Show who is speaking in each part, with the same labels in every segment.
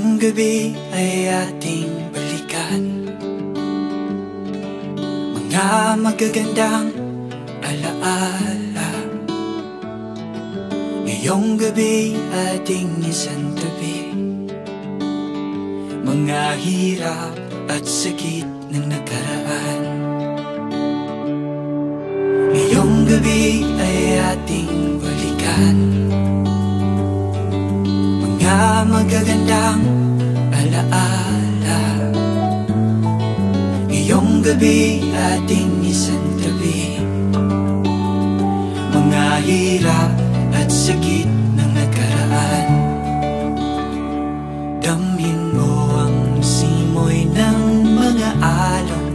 Speaker 1: gabi ay ating balikan. Mga magagandang alaala. Ngayong gabi ating isang tabi. Mga hirap at sakit ng nakaraan. Ngayong gabi ay ating balikan magagandang alaala. Ngayong gabi ating isang tabi. Mga hirap at sakit ng nakaraan. Damhin mo ang simoy ng mga alon.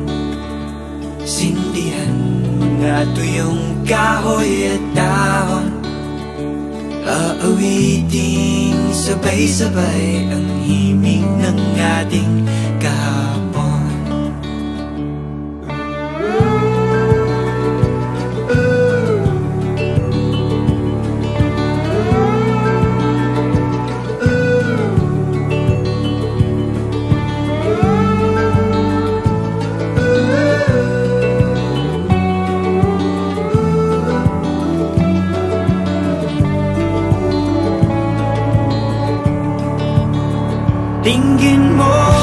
Speaker 1: Sindihan mga tuyong kahoy at dahon Aawiting sabay-sabay ang himig ng ating kahapon Tingin mo ang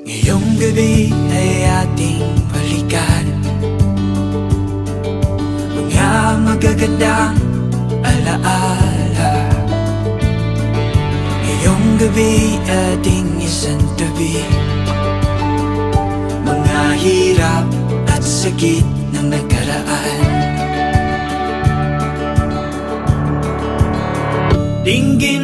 Speaker 1: Ngayong gabi ay ating balikan. Mga magagandang alaala. Ngayong gabi ating isang tabi. Mga hirap at sakit ng nakaraan. Dinggin